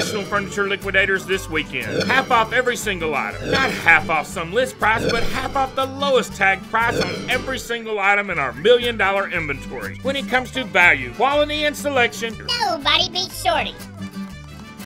National Furniture Liquidators this weekend. Half off every single item. Not half off some list price, but half off the lowest tag price on every single item in our million dollar inventory. When it comes to value, quality, and selection, Nobody beats Shorty.